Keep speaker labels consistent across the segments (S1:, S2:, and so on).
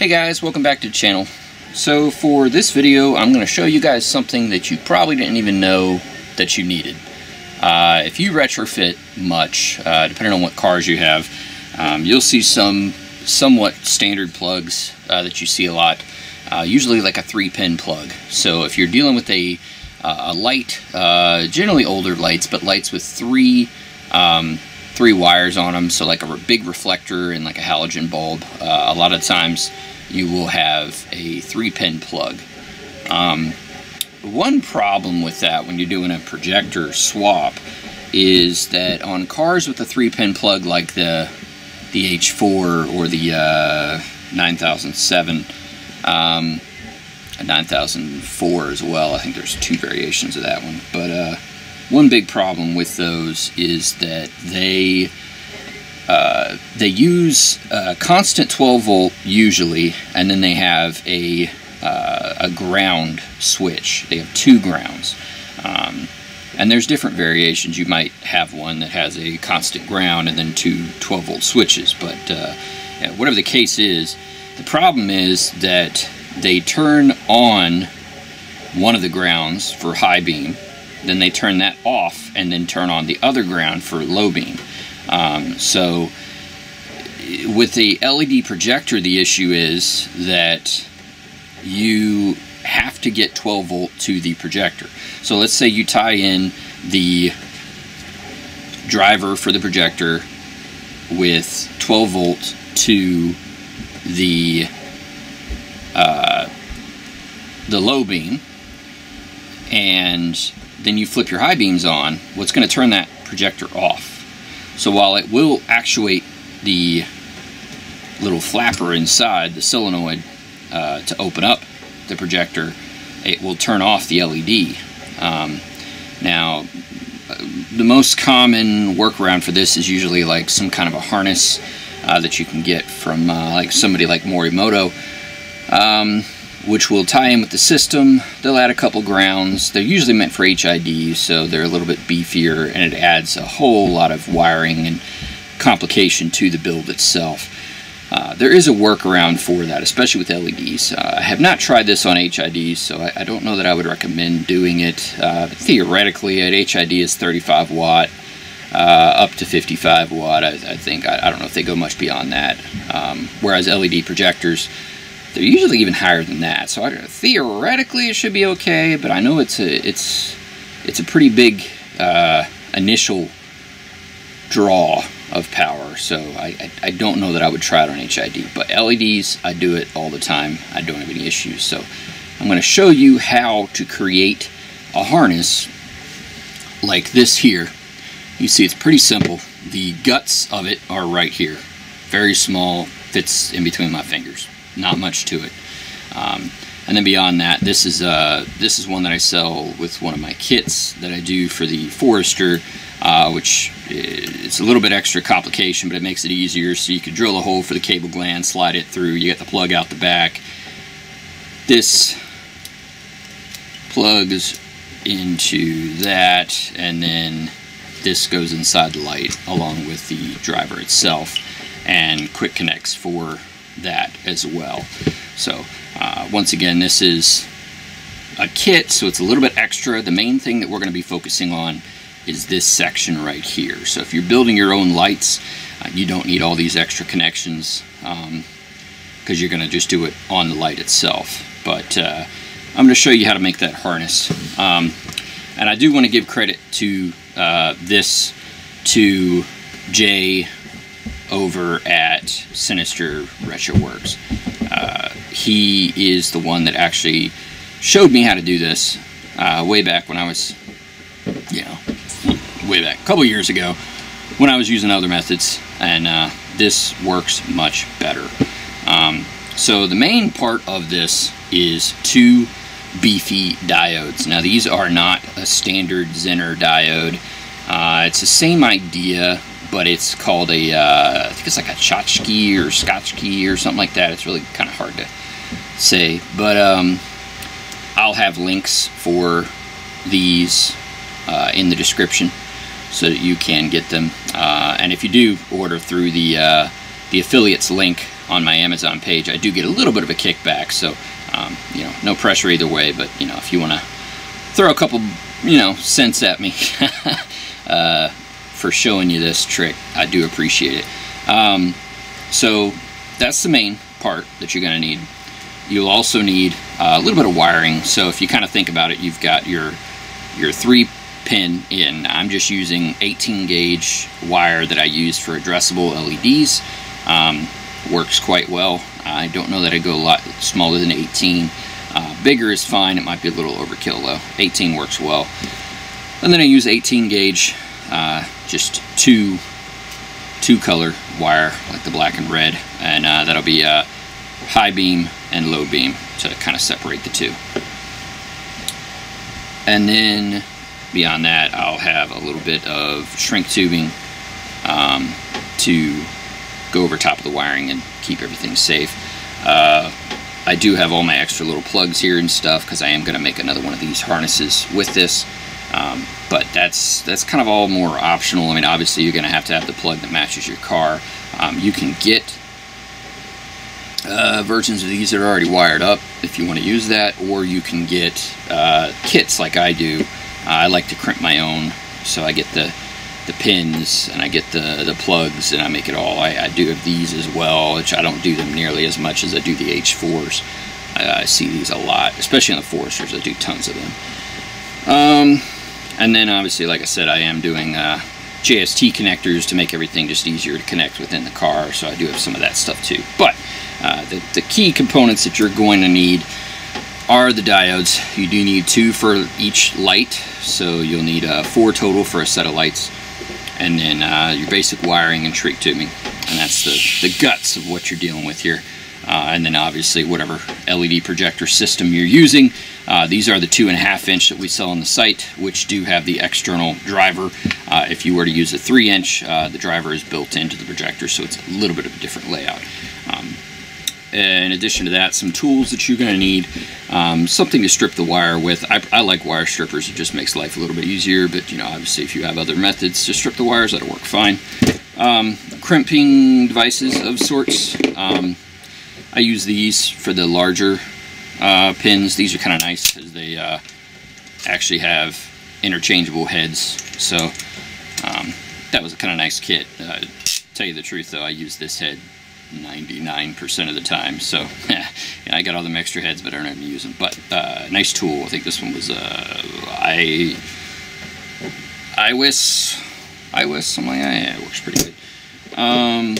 S1: Hey guys, welcome back to the channel. So for this video, I'm going to show you guys something that you probably didn't even know that you needed. Uh, if you retrofit much, uh, depending on what cars you have, um, you'll see some somewhat standard plugs uh, that you see a lot, uh, usually like a three pin plug. So if you're dealing with a, uh, a light, uh, generally older lights, but lights with three um, three wires on them, so like a big reflector and like a halogen bulb. Uh, a lot of times you will have a three pin plug. Um, one problem with that when you're doing a projector swap is that on cars with a three pin plug like the the H4 or the uh, 9007, um, 9004 as well. I think there's two variations of that one, but uh, one big problem with those is that they uh, they use a constant 12 volt usually, and then they have a uh, a ground switch. They have two grounds. Um, and there's different variations. You might have one that has a constant ground and then two 12 volt switches. But uh, yeah, whatever the case is, the problem is that they turn on one of the grounds for high beam then they turn that off and then turn on the other ground for low beam. Um, so with the LED projector, the issue is that you have to get 12 volt to the projector. So let's say you tie in the driver for the projector with 12 volt to the uh, the low beam and then you flip your high beams on, what's going to turn that projector off. So while it will actuate the little flapper inside the solenoid uh, to open up the projector, it will turn off the LED. Um, now, the most common workaround for this is usually like some kind of a harness uh, that you can get from uh, like somebody like Morimoto. Um, which will tie in with the system. They'll add a couple grounds. They're usually meant for HID, so they're a little bit beefier, and it adds a whole lot of wiring and complication to the build itself. Uh, there is a workaround for that, especially with LEDs. Uh, I have not tried this on HID, so I, I, don't know that I would recommend doing it. Uh, theoretically, at HID is 35 watt, uh, up to 55 watt, I, I think. I, I, don't know if they go much beyond that. Um, whereas LED projectors, they're usually even higher than that. So I, theoretically, it should be okay. But I know it's a it's it's a pretty big uh, initial draw of power. So I, I, I don't know that I would try it on HID. But LEDs, I do it all the time. I don't have any issues. So I'm going to show you how to create a harness like this here. You see, it's pretty simple. The guts of it are right here. Very small, fits in between my fingers not much to it. Um, and then beyond that, this is uh, this is one that I sell with one of my kits that I do for the Forester, uh, which it's a little bit extra complication, but it makes it easier. So you can drill a hole for the cable gland, slide it through, you get the plug out the back. This plugs into that, and then this goes inside the light along with the driver itself, and quick connects for that as well. So uh, once again, this is a kit, so it's a little bit extra. The main thing that we're going to be focusing on is this section right here. So if you're building your own lights, uh, you don't need all these extra connections because um, you're going to just do it on the light itself. But uh, I'm going to show you how to make that harness. Um, and I do want to give credit to uh, this to Jay over at Sinister Retroworks. Uh, he is the one that actually showed me how to do this uh, way back when I was, you know, way back, a couple years ago when I was using other methods, and uh, this works much better. Um, so the main part of this is two beefy diodes. Now these are not a standard Zener diode. Uh, it's the same idea but it's called a uh, I think it's like a tchotchke or scotchkey or something like that. It's really kind of hard to say, but um, I'll have links for these uh, in the description so that you can get them. Uh, and if you do order through the uh, the affiliates link on my Amazon page, I do get a little bit of a kickback. So, um, you know, no pressure either way. But you know, if you want to throw a couple, you know, cents at me uh, for showing you this trick, I do appreciate it. Um, so that's the main part that you're going to need. You'll also need uh, a little bit of wiring. So if you kind of think about it, you've got your your three pin in. I'm just using 18 gauge wire that I use for addressable LEDs. Um, works quite well. I don't know that I go a lot smaller than 18. Uh, bigger is fine. It might be a little overkill though. 18 works well. And then I use 18 gauge, uh, just two two color wire like the black and red, and uh, that'll be uh, high beam and low beam to kind of separate the two. And then beyond that, I'll have a little bit of shrink tubing um, to go over top of the wiring and keep everything safe. Uh, I do have all my extra little plugs here and stuff because I am going to make another one of these harnesses with this. Um, but that's that's kind of all more optional. I mean, obviously you're going to have to have the plug that matches your car. Um, you can get uh, versions of these that are already wired up if you want to use that, or you can get uh, kits like I do. Uh, I like to crimp my own, so I get the the pins and I get the the plugs and I make it all. I, I do have these as well, which I don't do them nearly as much as I do the H4s. I, I see these a lot, especially on the Foresters. I do tons of them. Um, and then obviously, like I said, I am doing uh, JST connectors to make everything just easier to connect within the car. So I do have some of that stuff too. But uh, the, the key components that you're going to need are the diodes. You do need two for each light, so you'll need uh, four total for a set of lights. And then uh, your basic wiring and shrink tubing. And that's the, the guts of what you're dealing with here. Uh, and then obviously whatever LED projector system you're using. Uh, these are the two and a half inch that we sell on the site, which do have the external driver. Uh, if you were to use a three inch, uh, the driver is built into the projector, so it's a little bit of a different layout. Um, in addition to that, some tools that you're going to need, um, something to strip the wire with. I, I, like wire strippers, it just makes life a little bit easier, but you know, obviously if you have other methods to strip the wires, that'll work fine. Um, crimping devices of sorts. Um, I use these for the larger uh, pins. These are kind of nice because they uh, actually have interchangeable heads. So um, that was a kind of nice kit. Uh, tell you the truth though, I use this head 99% of the time. So yeah, I got all them extra heads, but I don't even use them. But uh, nice tool. I think this one was uh, I IWISS, IWISS, something like that. Yeah, it works pretty good. Um,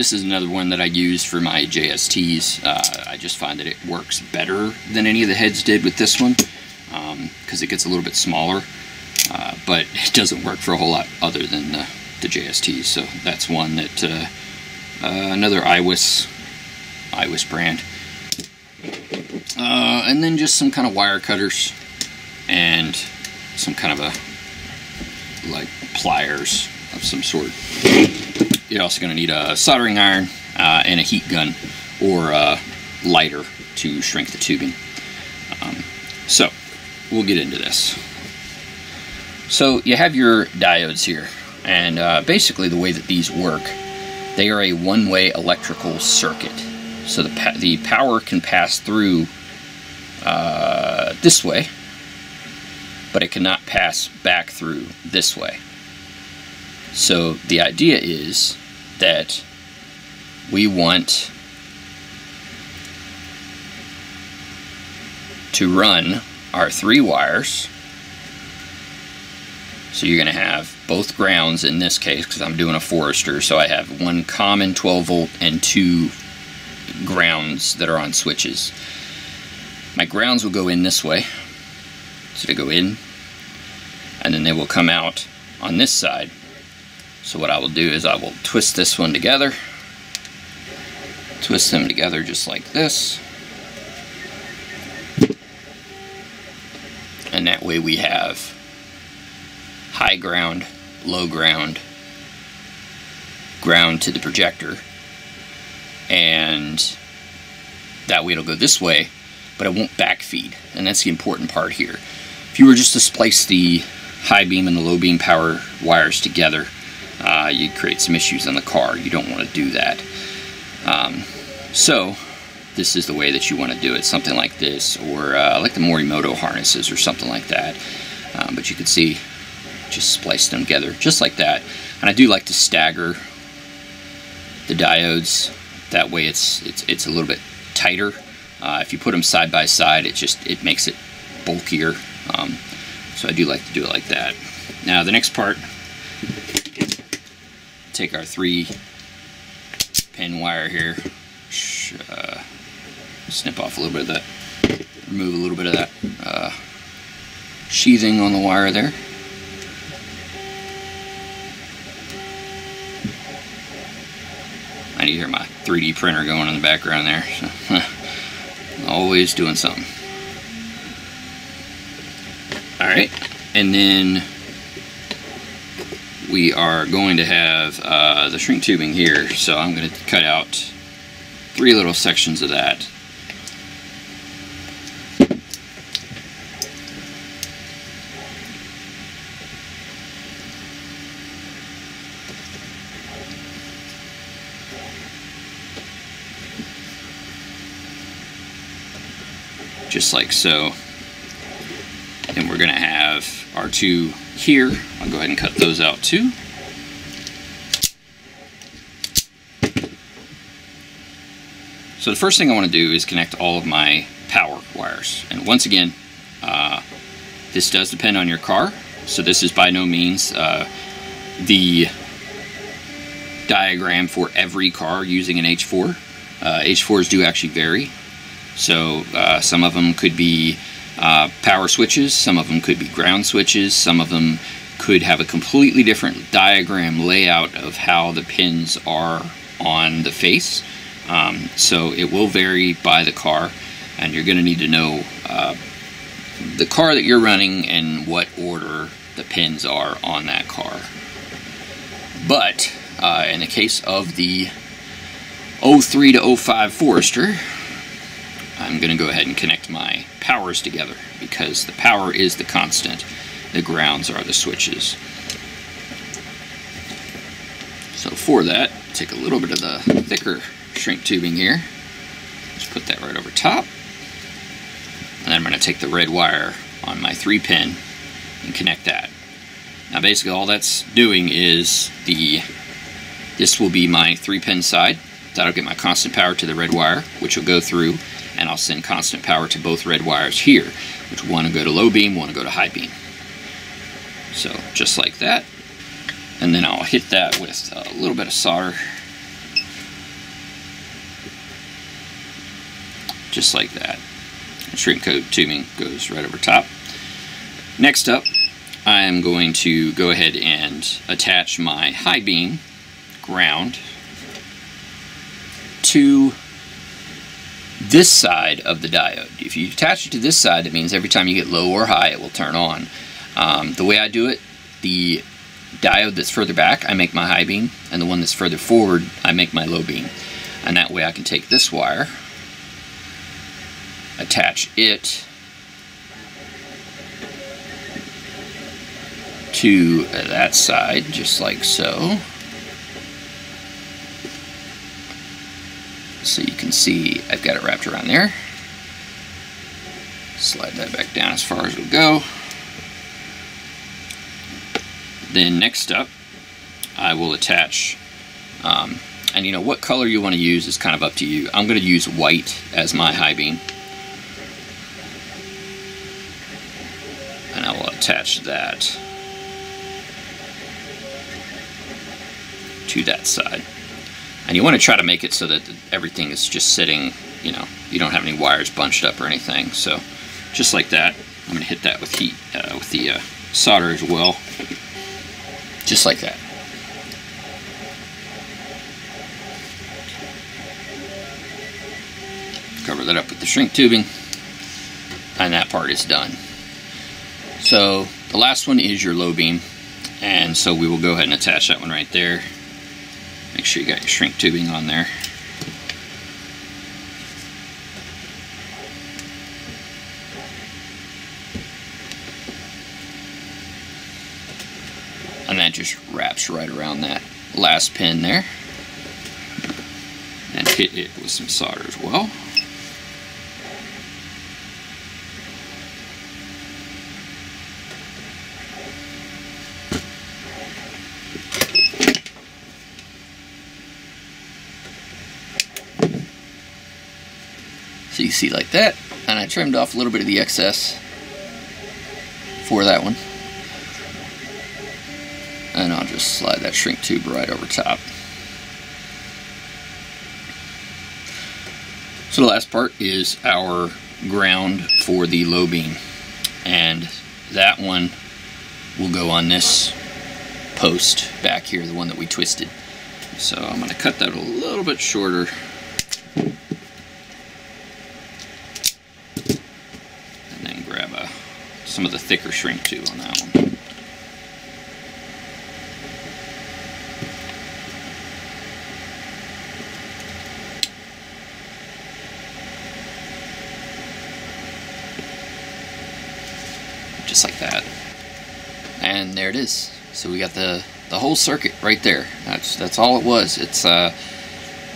S1: this is another one that I use for my JSTs. Uh, I just find that it works better than any of the heads did with this one because um, it gets a little bit smaller, uh, but it doesn't work for a whole lot other than the, the JSTs. So that's one that uh, uh, another IWISS IWISS brand. Uh, and then just some kind of wire cutters and some kind of a like pliers of some sort. You're also going to need a soldering iron uh, and a heat gun or a lighter to shrink the tubing. Um, so we'll get into this. So you have your diodes here and uh, basically the way that these work they are a one-way electrical circuit. So the, the power can pass through uh, this way, but it cannot pass back through this way. So the idea is that we want to run our three wires. So you're going to have both grounds in this case because I'm doing a Forester. So I have one common 12 volt and two grounds that are on switches. My grounds will go in this way. So they go in and then they will come out on this side so what I will do is I will twist this one together, twist them together just like this, and that way we have high ground, low ground, ground to the projector, and that way it'll go this way, but it won't backfeed, and that's the important part here. If you were just to splice the high beam and the low beam power wires together, uh, you create some issues on the car. You don't want to do that. Um, so this is the way that you want to do it, something like this, or uh, like the Morimoto harnesses or something like that. Um, but you can see, just splice them together, just like that. And I do like to stagger the diodes. That way it's, it's, it's a little bit tighter. Uh, if you put them side by side, it just, it makes it bulkier. Um, so I do like to do it like that. Now the next part, take our three pin wire here, uh, snip off a little bit of that, remove a little bit of that uh, sheathing on the wire there. I need to hear my 3D printer going in the background there. So, always doing something. Alright, and then we are going to have uh, the shrink tubing here. So I'm going to cut out three little sections of that. Just like so. And we're going to have our two here. I'll go ahead and cut those out too. So the first thing I want to do is connect all of my power wires. And once again, uh, this does depend on your car. So this is by no means uh, the diagram for every car using an H4. Uh, H4s do actually vary. So uh, some of them could be uh, power switches, some of them could be ground switches, some of them could have a completely different diagram layout of how the pins are on the face. Um, so it will vary by the car, and you're going to need to know uh, the car that you're running and what order the pins are on that car. But uh, in the case of the 03 to 05 Forester, I'm going to go ahead and connect my powers together because the power is the constant. The grounds are the switches. So for that, take a little bit of the thicker shrink tubing here. Just put that right over top. And then I'm going to take the red wire on my 3 pin and connect that. Now basically all that's doing is the this will be my 3 pin side. That'll get my constant power to the red wire, which will go through and I'll send constant power to both red wires here, which want to go to low beam, want to go to high beam. So just like that. And then I'll hit that with a little bit of solder. Just like that. shrink coat tubing goes right over top. Next up, I am going to go ahead and attach my high beam ground to this side of the diode. If you attach it to this side, it means every time you get low or high, it will turn on. Um, the way I do it, the diode that's further back, I make my high beam, and the one that's further forward, I make my low beam. And that way I can take this wire, attach it to that side, just like so. So you can see I've got it wrapped around there. Slide that back down as far as it'll go. Then next up, I will attach, um, and you know, what color you want to use is kind of up to you. I'm going to use white as my high beam. And I will attach that to that side. And you want to try to make it so that everything is just sitting, you know, you don't have any wires bunched up or anything. So just like that, I'm going to hit that with heat, uh, with the uh, solder as well. Just like that. Cover that up with the shrink tubing. And that part is done. So the last one is your low beam. And so we will go ahead and attach that one right there. Make sure you got your shrink tubing on there. And that just wraps right around that last pin there. And hit it with some solder as well. See like that, and I trimmed off a little bit of the excess for that one. And I'll just slide that shrink tube right over top. So the last part is our ground for the low beam. And that one will go on this post back here, the one that we twisted. So I'm going to cut that a little bit shorter some of the thicker shrink too on that one. Just like that. And there it is. So we got the the whole circuit right there. That's that's all it was. It's uh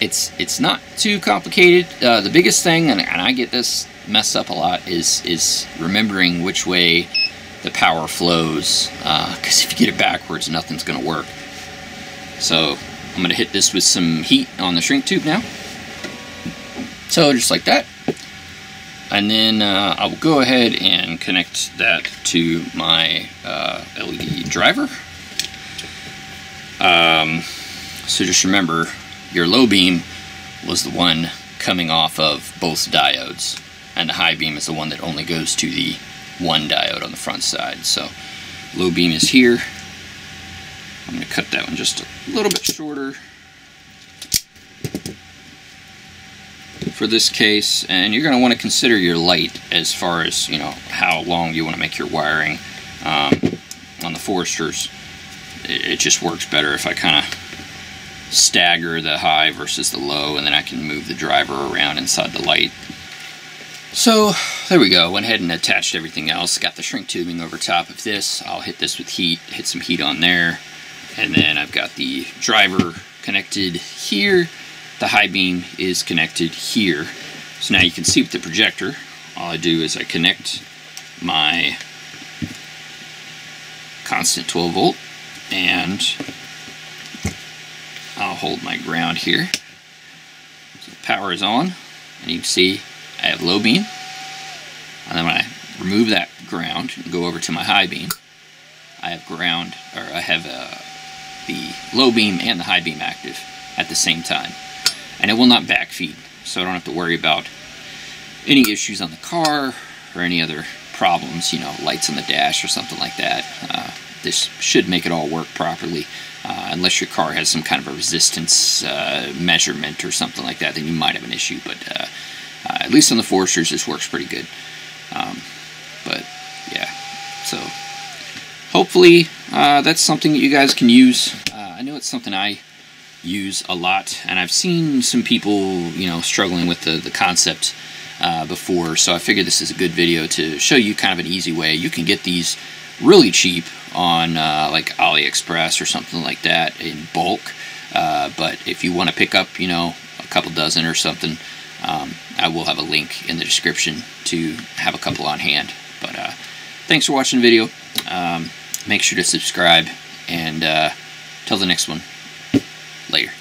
S1: it's it's not too complicated. Uh, the biggest thing, and, and I get this messed up a lot, is is remembering which way the power flows. Because uh, if you get it backwards, nothing's going to work. So I'm going to hit this with some heat on the shrink tube now. So just like that. And then uh, I will go ahead and connect that to my uh, LED driver. Um, so just remember, your low beam was the one coming off of both diodes and the high beam is the one that only goes to the one diode on the front side. So low beam is here. I'm going to cut that one just a little bit shorter. For this case and you're going to want to consider your light as far as you know how long you want to make your wiring. Um, on the Foresters it, it just works better if I kind of stagger the high versus the low and then I can move the driver around inside the light. So there we go, went ahead and attached everything else, got the shrink tubing over top of this, I'll hit this with heat, hit some heat on there, and then I've got the driver connected here, the high beam is connected here. So now you can see with the projector, all I do is I connect my constant 12 volt and I'll hold my ground here. So power is on, and you can see I have low beam. And then when I remove that ground and go over to my high beam, I have ground, or I have uh, the low beam and the high beam active at the same time. And it will not backfeed, so I don't have to worry about any issues on the car or any other problems, you know, lights on the dash or something like that. Uh, this should make it all work properly. Uh, unless your car has some kind of a resistance uh, measurement or something like that, then you might have an issue. But uh, uh at least on the Foresters, this works pretty good. Um, but yeah, so hopefully uh, that's something that you guys can use. Uh, I know it's something I use a lot, and I've seen some people, you know, struggling with the the concept before. So I figured this is a good video to show you kind of an easy way. You can get these really cheap on uh, like AliExpress or something like that in bulk. Uh, but if you want to pick up, you know, a couple dozen or something, um, I will have a link in the description to have a couple on hand. But uh, thanks for watching the video. Um, make sure to subscribe and uh, till the next one. Later.